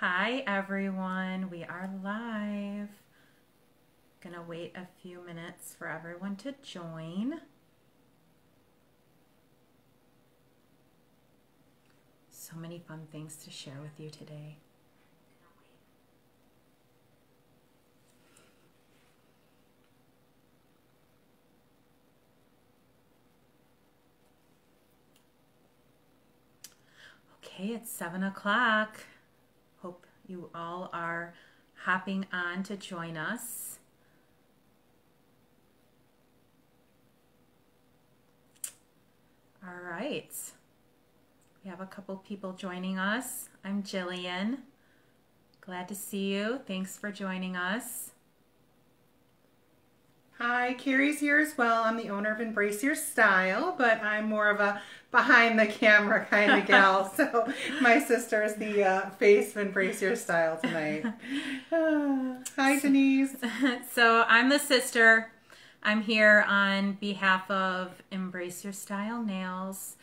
Hi everyone, we are live. Gonna wait a few minutes for everyone to join. So many fun things to share with you today. Okay, it's seven o'clock. You all are hopping on to join us. All right. We have a couple people joining us. I'm Jillian. Glad to see you. Thanks for joining us. Hi, Kari's here as well. I'm the owner of Embrace Your Style, but I'm more of a behind the camera kind of gal. so my sister is the uh, face of Embrace Your Style tonight. Uh, hi, Denise. so I'm the sister. I'm here on behalf of Embrace Your Style Nails.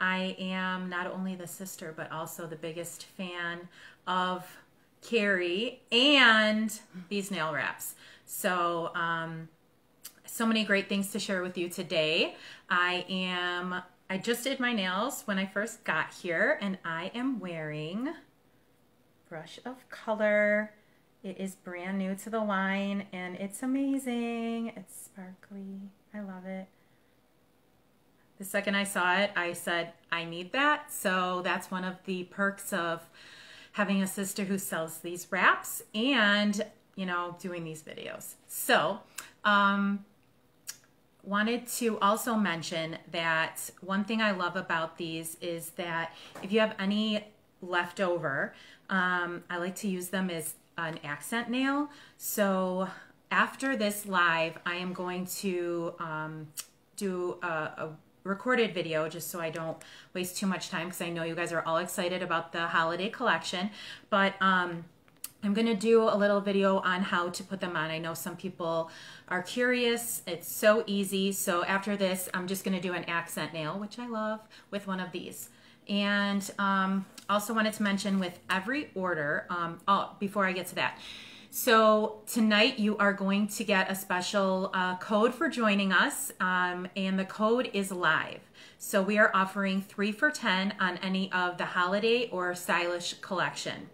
I am not only the sister, but also the biggest fan of Kari and these nail wraps. So, um, so many great things to share with you today. I am, I just did my nails when I first got here and I am wearing Brush of Color. It is brand new to the line and it's amazing. It's sparkly. I love it. The second I saw it, I said, I need that. So that's one of the perks of having a sister who sells these wraps and, you know, doing these videos. So, um, wanted to also mention that one thing I love about these is that if you have any leftover, um, I like to use them as an accent nail. So after this live, I am going to um, do a, a recorded video just so I don't waste too much time because I know you guys are all excited about the holiday collection. But um, I'm going to do a little video on how to put them on. I know some people are curious. It's so easy. So after this, I'm just going to do an accent nail, which I love, with one of these. And um, also wanted to mention with every order, um, oh, before I get to that, so tonight you are going to get a special uh, code for joining us, um, and the code is live. So we are offering three for 10 on any of the holiday or stylish collection.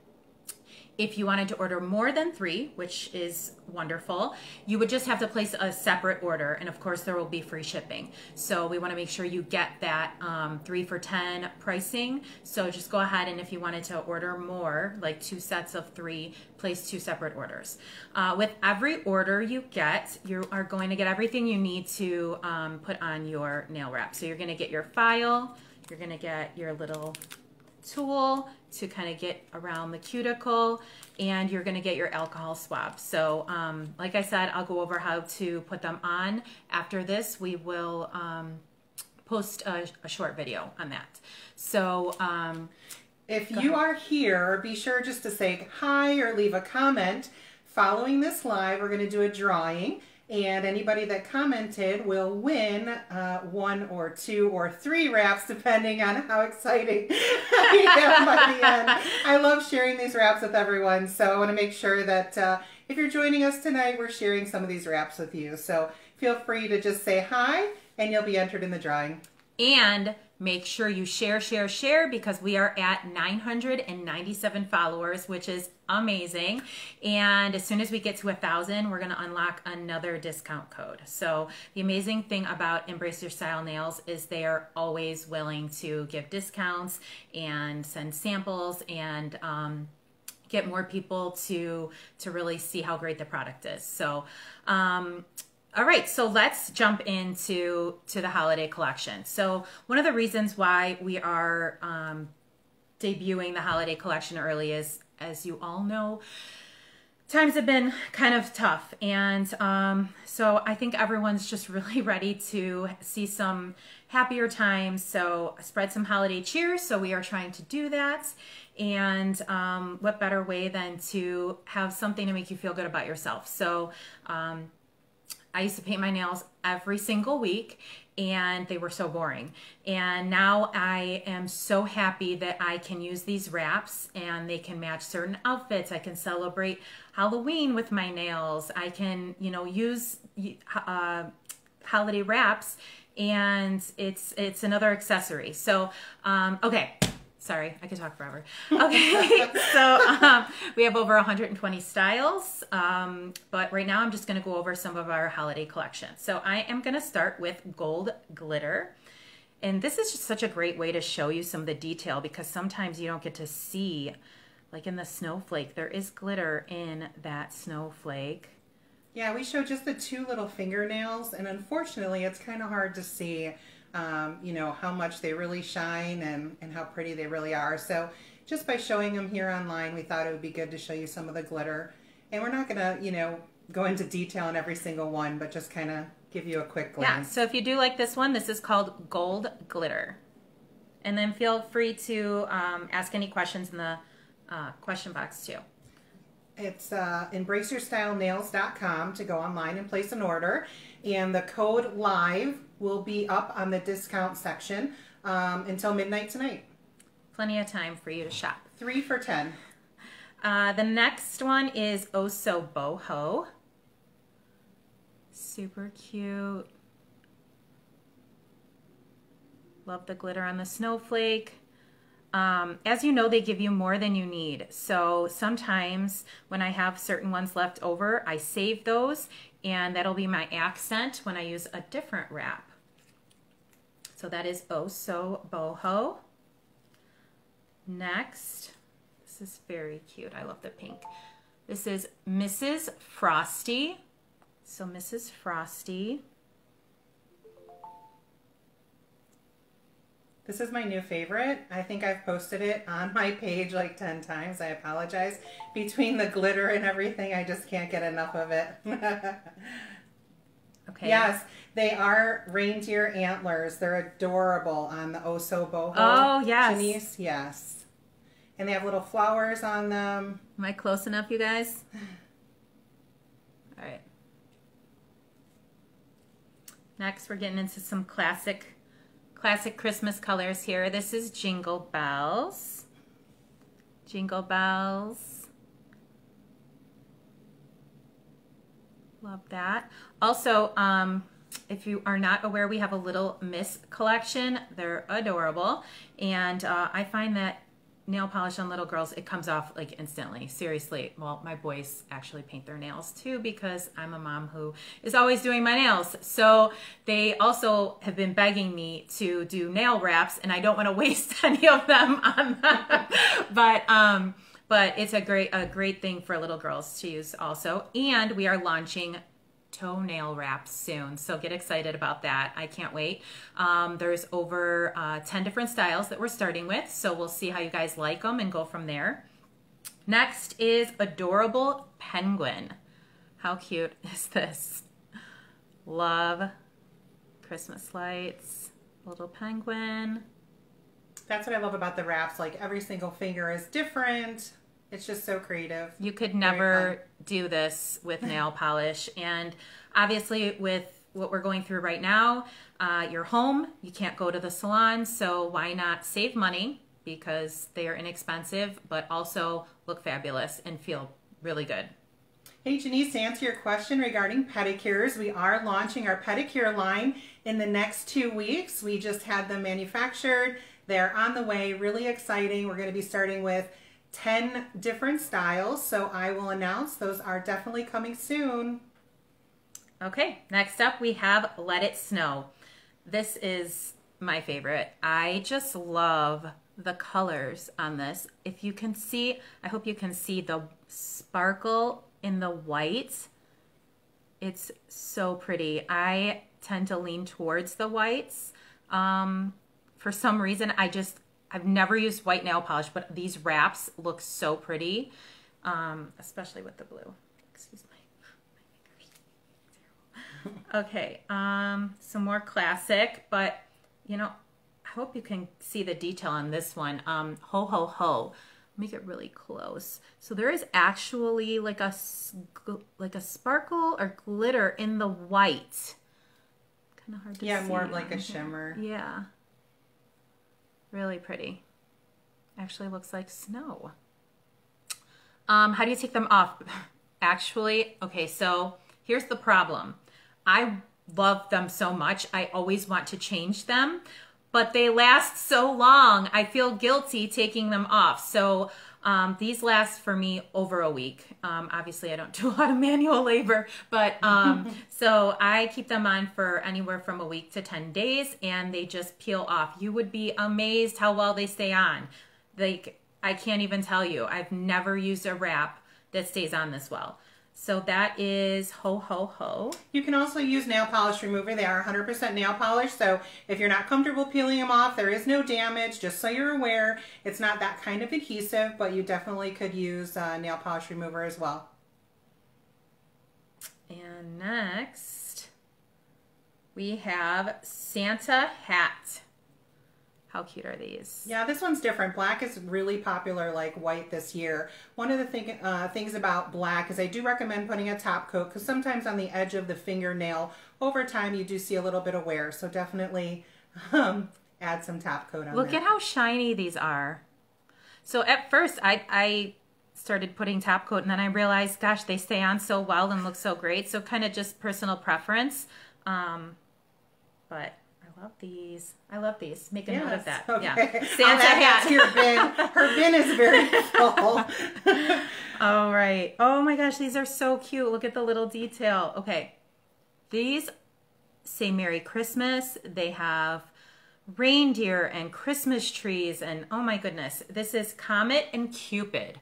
If you wanted to order more than three, which is wonderful, you would just have to place a separate order. And of course, there will be free shipping. So we want to make sure you get that um, three for 10 pricing. So just go ahead and if you wanted to order more, like two sets of three, place two separate orders. Uh, with every order you get, you are going to get everything you need to um, put on your nail wrap. So you're going to get your file, you're going to get your little tool, to kind of get around the cuticle and you're going to get your alcohol swab. So um, like I said, I'll go over how to put them on. After this, we will um, post a, a, short video on that. So um, if you are here, be sure just to say hi or leave a comment. Following this live, we're going to do a drawing and anybody that commented will win uh, one or two or three wraps depending on how exciting I am by the end. I love sharing these wraps with everyone, so I want to make sure that uh, if you're joining us tonight, we're sharing some of these wraps with you. So feel free to just say hi and you'll be entered in the drawing. And Make sure you share, share, share because we are at 997 followers, which is amazing. And as soon as we get to a thousand, we're going to unlock another discount code. So the amazing thing about Embrace Your Style Nails is they are always willing to give discounts and send samples and um, get more people to to really see how great the product is. So um, all right, so let's jump into to the holiday collection. So one of the reasons why we are um, debuting the holiday collection early is, as you all know, times have been kind of tough. And um, so I think everyone's just really ready to see some happier times. So spread some holiday cheer. So we are trying to do that. And um, what better way than to have something to make you feel good about yourself? So um, I used to paint my nails every single week and they were so boring. And now I am so happy that I can use these wraps and they can match certain outfits. I can celebrate Halloween with my nails. I can, you know, use uh, holiday wraps and it's it's another accessory. So, um, okay, sorry, I could talk forever. Okay, so um, we have over 120 styles, um, but right now I'm just going to go over some of our holiday collection. So I am going to start with gold glitter. And this is just such a great way to show you some of the detail because sometimes you don't get to see, like in the snowflake, there is glitter in that snowflake. Yeah, we show just the two little fingernails, and unfortunately, it's kind of hard to see, um, you know, how much they really shine and, and how pretty they really are. So just by showing them here online, we thought it would be good to show you some of the glitter. And we're not going to, you know, go into detail on every single one, but just kind of give you a quick glance. Yeah, so if you do like this one, this is called Gold Glitter. And then feel free to um, ask any questions in the uh, question box too. It's uh, embraceyourstylenails.com to go online and place an order. And the code LIVE will be up on the discount section um, until midnight tonight. Plenty of time for you to shop. Three for 10. Uh, the next one is Oh So Boho. Super cute. Love the glitter on the snowflake. Um, as you know, they give you more than you need. So sometimes when I have certain ones left over, I save those and that'll be my accent when I use a different wrap. So that is Oh So Boho. Next, this is very cute. I love the pink. This is Mrs. Frosty. So Mrs. Frosty. This is my new favorite. I think I've posted it on my page like 10 times. I apologize. Between the glitter and everything, I just can't get enough of it. okay. Yes, they are reindeer antlers. They're adorable on the Oso Boho. Oh, yes. Janice, yes. And they have little flowers on them. Am I close enough, you guys? All right. Next, we're getting into some classic classic Christmas colors here. This is Jingle Bells. Jingle Bells. Love that. Also, um, if you are not aware, we have a Little Miss collection. They're adorable. And uh, I find that nail polish on little girls, it comes off like instantly. Seriously. Well, my boys actually paint their nails too because I'm a mom who is always doing my nails. So they also have been begging me to do nail wraps and I don't want to waste any of them on them. but um but it's a great a great thing for little girls to use also. And we are launching toenail wraps soon. So get excited about that. I can't wait. Um, there's over uh, 10 different styles that we're starting with. So we'll see how you guys like them and go from there. Next is Adorable Penguin. How cute is this? Love Christmas lights. Little penguin. That's what I love about the wraps. Like every single finger is different. It's just so creative. You could never do this with nail polish. And obviously, with what we're going through right now, uh, you're home, you can't go to the salon. So, why not save money because they are inexpensive, but also look fabulous and feel really good. Hey Janice, to answer your question regarding pedicures, we are launching our pedicure line in the next two weeks. We just had them manufactured. They're on the way, really exciting. We're going to be starting with 10 different styles. So I will announce those are definitely coming soon. Okay, next up we have Let It Snow. This is my favorite. I just love the colors on this. If you can see, I hope you can see the sparkle in the white. It's so pretty. I tend to lean towards the whites. Um, for some reason, I just, I've never used white nail polish, but these wraps look so pretty, um, especially with the blue. Excuse my, my okay, um, some more classic, but you know, I hope you can see the detail on this one. Um, ho ho ho. Make it really close. So there is actually like a like a sparkle or glitter in the white. kind of hard to Yeah, see. more of like a shimmer. Yeah. Really pretty. Actually looks like snow. Um, how do you take them off? Actually, okay, so here's the problem. I love them so much. I always want to change them, but they last so long. I feel guilty taking them off. So um, these last for me over a week. Um, obviously, I don't do a lot of manual labor, but um, so I keep them on for anywhere from a week to 10 days and they just peel off. You would be amazed how well they stay on. Like, I can't even tell you. I've never used a wrap that stays on this well. So that is ho ho ho. You can also use nail polish remover. They are 100% nail polish, so if you're not comfortable peeling them off, there is no damage, just so you're aware. It's not that kind of adhesive, but you definitely could use uh, nail polish remover as well. And next, we have Santa hat. How cute are these? Yeah, this one's different. Black is really popular like white this year. One of the thing, uh, things about black is I do recommend putting a top coat because sometimes on the edge of the fingernail, over time you do see a little bit of wear. So definitely um, add some top coat on Look at how shiny these are. So at first, I, I started putting top coat and then I realized, gosh, they stay on so well and look so great. So kind of just personal preference. Um, but love these. I love these. Make a note of that. Okay. Yeah. Santa hat. to your bin. Her bin is very full. All right. Oh my gosh, these are so cute. Look at the little detail. Okay. These say Merry Christmas. They have reindeer and Christmas trees and oh my goodness. This is Comet and Cupid.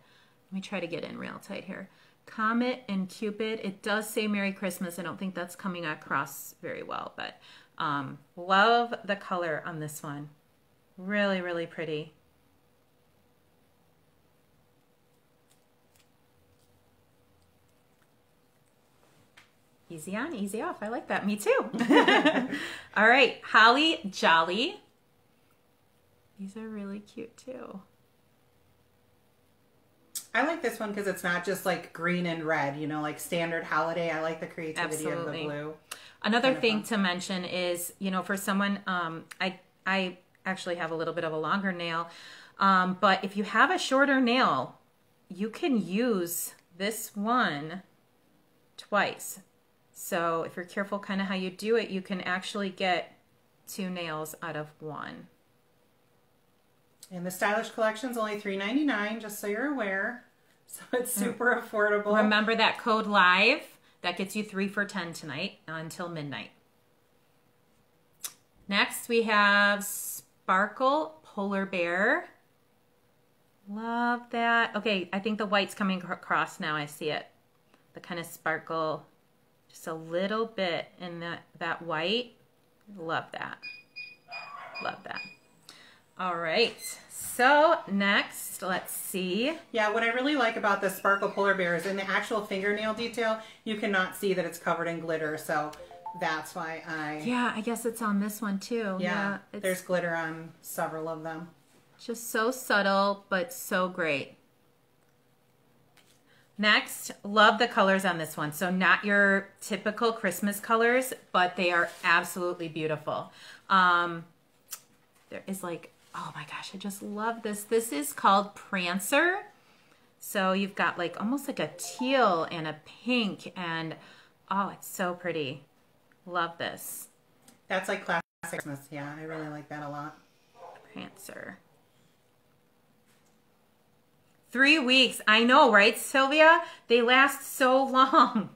Let me try to get in real tight here. Comet and Cupid. It does say Merry Christmas. I don't think that's coming across very well, but um, love the color on this one. Really, really pretty. Easy on, easy off. I like that. Me too. All right, Holly Jolly. These are really cute too. I like this one because it's not just like green and red, you know, like standard holiday. I like the creativity Absolutely. of the blue. Another Kinda thing to mention is, you know, for someone, um, I I actually have a little bit of a longer nail, um, but if you have a shorter nail, you can use this one twice. So if you're careful, kind of how you do it, you can actually get two nails out of one. And the stylish collection's only $3.99, just so you're aware. So it's super affordable. Remember that code live. That gets you three for 10 tonight uh, until midnight. Next, we have Sparkle Polar Bear. Love that. Okay, I think the white's coming across now. I see it. The kind of sparkle, just a little bit in that, that white. Love that. Love that. All right. So next, let's see. Yeah, what I really like about the Sparkle Polar Bear is in the actual fingernail detail, you cannot see that it's covered in glitter. So that's why I, Yeah, I guess it's on this one too. yeah, it's there's glitter on several of them. just so subtle, but so great. Next, love the colors on this one. So not your typical Christmas colors, but they are absolutely beautiful. Um, there is like, oh my gosh, I just love this. This is called Prancer. So you've got like almost like a teal and a pink and oh, it's so pretty. Love this. That's like classic Christmas. Yeah, I really like that a lot. Prancer. Three weeks. I know, right, Sylvia? They last so long.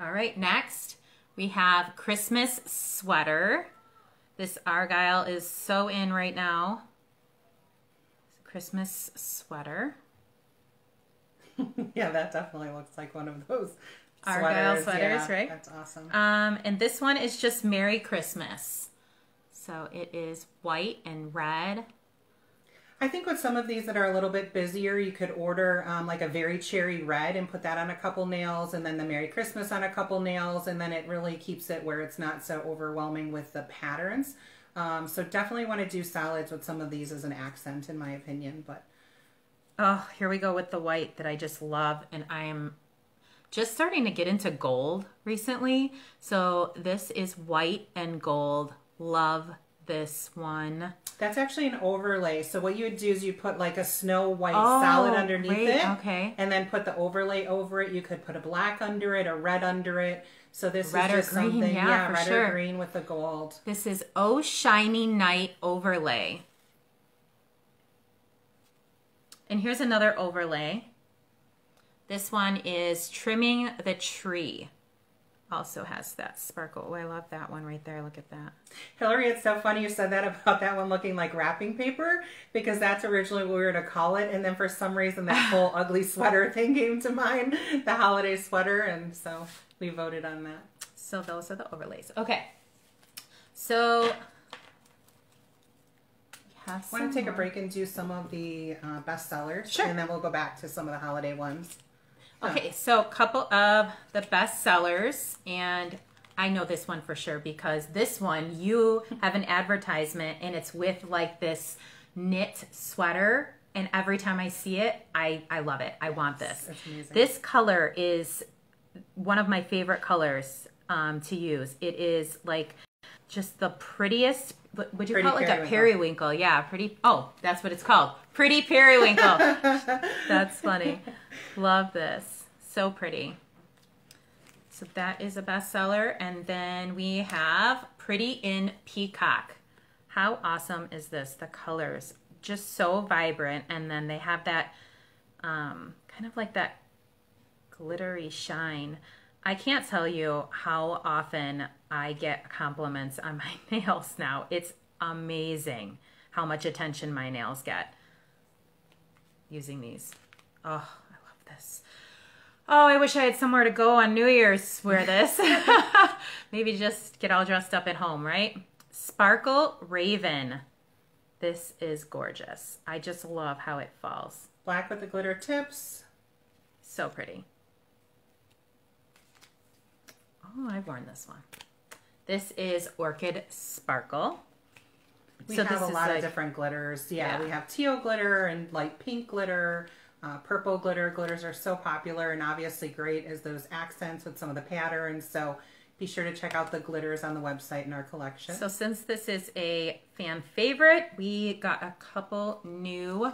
All right, next we have Christmas sweater. This Argyle is so in right now. Christmas sweater. yeah, that definitely looks like one of those Argyle sweaters. sweaters, Yeah, right? That's awesome. Um, and this one is just Merry Christmas. So it is white and red. I think with some of these that are a little bit busier, you could order um, like a very cherry red and put that on a couple nails, and then the Merry Christmas on a couple nails, and then it really keeps it where it's not so overwhelming with the patterns. Um, so definitely want to do solids with some of these as an accent, in my opinion. But Oh, here we go with the white that I just love. And I am just starting to get into gold recently. So this is white and gold. Love this one. That's actually an overlay. So what you would do is you put like a snow white oh, solid underneath it. Okay. And then put the overlay over it. You could put a black under it, a red under it. So this red is just green, something, yeah, yeah red sure. or green with the gold. This is Oh Shiny Night overlay. And here's another overlay. This one is Trimming the Tree also has that sparkle. Oh, I love that one right there. Look at that. Hillary, it's so funny you said that about that one looking like wrapping paper because that's originally what we were to call it. And then for some reason, that whole ugly sweater thing came to mind, the holiday sweater. And so we voted on that. So those are the overlays. Okay. So I Want to take a break and do some of the uh, bestsellers? Sure. And then we'll go back to some of the holiday ones. Okay, so a couple of the best sellers, and I know this one for sure because this one you have an advertisement and it's with like this knit sweater and every time I see it, I I love it. I want this. This color is one of my favorite colors um, to use. It is like just the prettiest. Would you pretty call it like a periwinkle? Yeah, pretty. Oh, that's what it's called. Pretty periwinkle. that's funny. Love this. So pretty. So that is a bestseller. And then we have Pretty in Peacock. How awesome is this? The colors just so vibrant. And then they have that um, kind of like that glittery shine. I can't tell you how often I get compliments on my nails now. It's amazing how much attention my nails get using these. Oh, I love this. Oh, I wish I had somewhere to go on New Year's wear this. Maybe just get all dressed up at home, right? Sparkle Raven. This is gorgeous. I just love how it falls. Black with the glitter tips. So pretty. Oh, I've worn this one. This is Orchid Sparkle. We so have a lot like, of different glitters. Yeah, yeah, we have teal glitter and light pink glitter, uh, purple glitter. Glitters are so popular and obviously great as those accents with some of the patterns. So be sure to check out the glitters on the website in our collection. So since this is a fan favorite, we got a couple new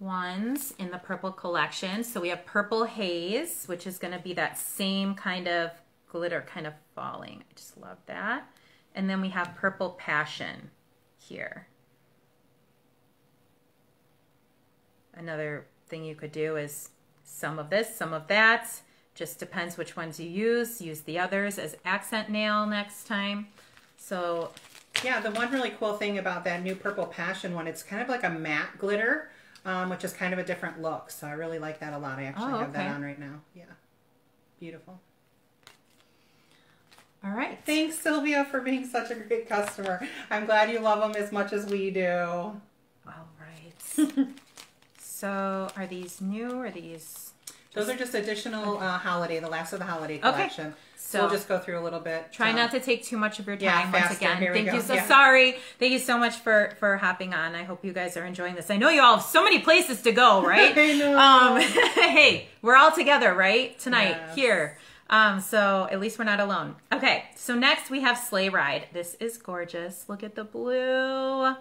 ones in the purple collection. So we have Purple Haze, which is going to be that same kind of glitter kind of falling. I just love that. And then we have Purple Passion here. Another thing you could do is some of this, some of that. Just depends which ones you use. Use the others as accent nail next time. So yeah, the one really cool thing about that new Purple Passion one, it's kind of like a matte glitter, um, which is kind of a different look. So I really like that a lot. I actually oh, okay. have that on right now. Yeah, beautiful. All right. Thanks, Sylvia, for being such a great customer. I'm glad you love them as much as we do. All right. so, are these new or these? Those are just additional okay. uh, holiday, the last of the holiday collection. Okay. So, we'll just go through a little bit. Try not to take too much of your time yeah, once again. Here Thank you. So yeah. sorry. Thank you so much for for hopping on. I hope you guys are enjoying this. I know you all have so many places to go, right? I know. Um, hey, we're all together, right? Tonight yes. here. Um, so at least we're not alone. Okay, so next we have Sleigh Ride. This is gorgeous. Look at the blue.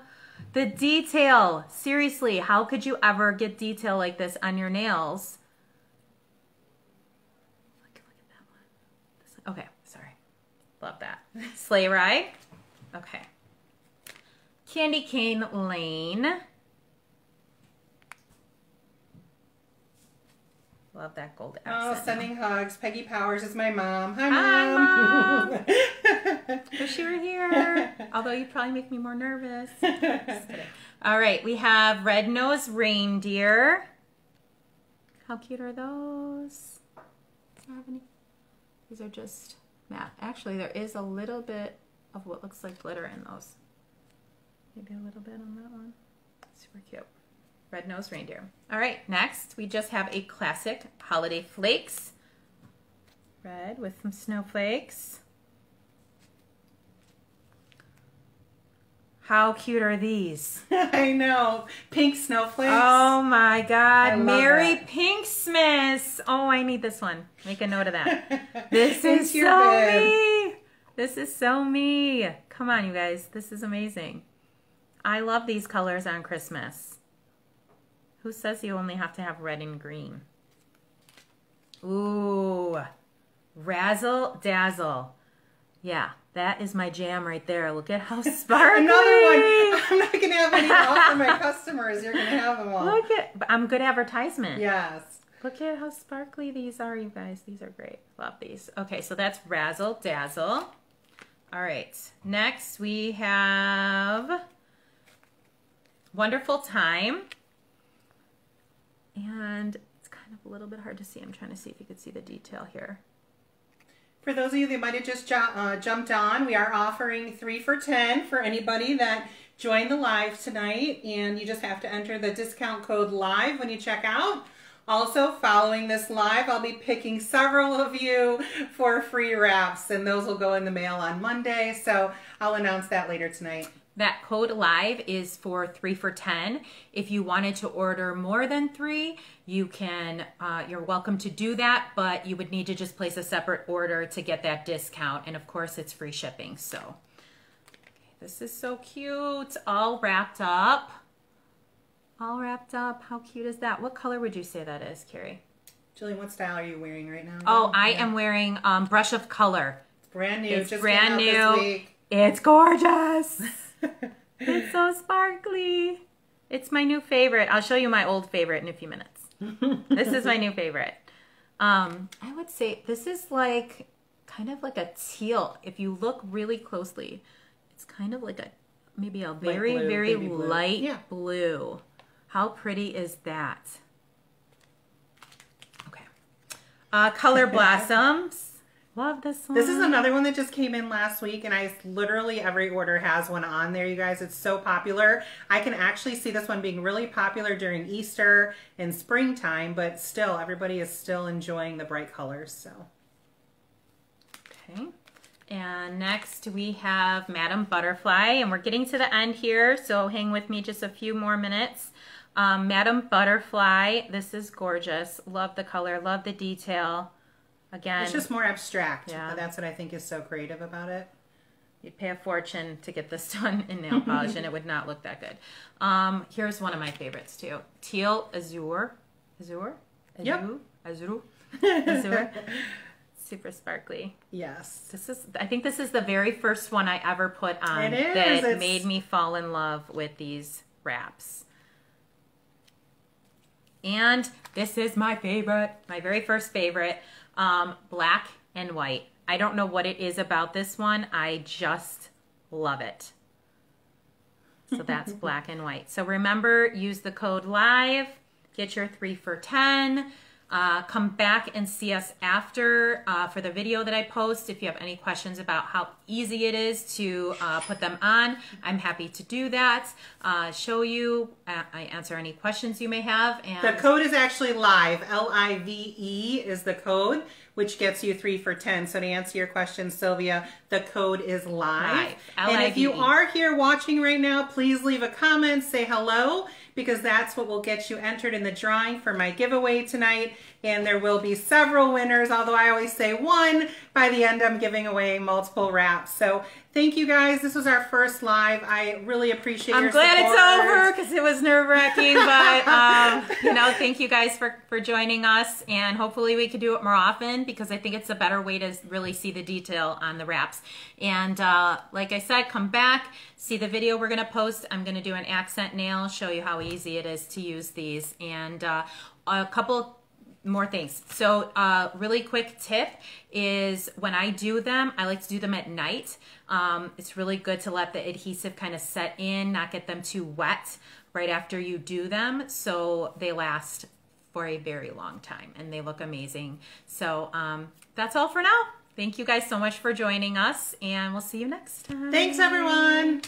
The detail. Seriously, how could you ever get detail like this on your nails? Okay, sorry. Love that. Sleigh Ride. Okay. Candy Cane Lane. Love that gold oh, accent. Oh, sending hugs. Peggy Powers is my mom. Hi, mom. Hi, mom. Wish you were here. Although you'd probably make me more nervous. All right, we have Red Nose Reindeer. How cute are those? These are just matte. Actually, there is a little bit of what looks like glitter in those. Maybe a little bit on that one. Super cute. Red-nosed reindeer. All right, next we just have a classic holiday flakes. Red with some snowflakes. How cute are these? I know. Pink snowflakes. Oh my God. that. Pinksmith. Oh, I need this one. Make a note of that. This is so bib. me. This is so me. Come on, you guys. This is amazing. I love these colors on Christmas. Who says you only have to have red and green? Ooh. Razzle dazzle. Yeah, that is my jam right there. Look at how sparkly. Another one. I'm not going to have any to offer my customers. You're going to have them all. Look at, I'm good advertisement. Yes. Look at how sparkly these are, you guys. These are great. Love these. Okay, so that's Razzle Dazzle. All right, next we have Wonderful Time. And it's kind of a little bit hard to see. I'm trying to see if you could see the detail here. For those of you that might have just ju- uh, jumped on, we are offering three for 10 for anybody that joined the live tonight. And you just have to enter the discount code LIVE when you check out. Also, following this live, I'll be picking several of you for free wraps, and those will go in the mail on Monday. So I'll announce that later tonight. That code live is for three for 10. If you wanted to order more than three, you can, uh, you're welcome to do that, but you would need to just place a separate order to get that discount. And of course, it's free shipping. So okay, this is so cute, all wrapped up. All wrapped up. How cute is that? What color would you say that is, Kari? Julie, what style are you wearing right now? Oh, I Yeah. am wearing um, Brush of Color. It's brand new. It's just brand new. This week. It's gorgeous. It's so sparkly. It's my new favorite. I'll show you my old favorite in a few minutes. this is my new favorite. Um, I would say this is like kind of like a teal. If you look really closely, it's kind of like a maybe a very blue, very blue. light Yeah. blue. How pretty is that? Okay. Uh, color blossoms. Love this one. This is another one that just came in last week, and I literally every order has one on there, you guys. It's so popular. I can actually see this one being really popular during Easter and springtime, but still, everybody is still enjoying the bright colors. So, Okay. And next we have Madam Butterfly, and we're getting to the end here, so hang with me just a few more minutes. Um, Madam Butterfly, this is gorgeous. Love the color, love the detail. Again, it's just more abstract. Yeah. That's what I think is so creative about it. you'd pay a fortune to get this done in nail polish, and it would not look that good. Um, here's one of my favorites too: Teal Azure, Azure, Yep. Azure, Azure, Azure. Super sparkly. Yes. This is I think this is the very first one I ever put on It that it's- made me fall in love with these wraps. And this is my favorite, my very first favorite, um, black and white. I don't know what it is about this one. I just love it. So that's black and white. So remember, use the code LIVE, get your three for 10. Uh, come back and see us after uh, for the video that I post. If you have any questions about how easy it is to uh, put them on, I'm happy to do that. Uh, show you, uh, I answer any questions you may have. And The code is actually live. L I V E is the code, which gets you three for 10. So to answer your question, Sylvia, the code is live. Live. And if you are here watching right now, please leave a comment, say hello, because that's what will get you entered in the drawing for my giveaway tonight. And there will be several winners, although I always say one. By the end, I'm giving away multiple wraps. So thank you guys. This was our first live. I really appreciate I'm glad support. it's over because it was nerve wracking, but um, you know, thank you guys for for joining us, and hopefully we can do it more often because I think it's a better way to really see the detail on the wraps. And uh, like I said, come back, see the video we're gonna post. I'm gonna do an accent nail, show you how easy it is to use these, and uh, a couple more things. So, uh, really quick tip is when I do them, I like to do them at night. Um, it's really good to let the adhesive kind of set in, not get them too wet right after you do them, so they last for a very long time and they look amazing. So, um, that's all for now. Thank you guys so much for joining us, and we'll see you next time. Thanks, everyone.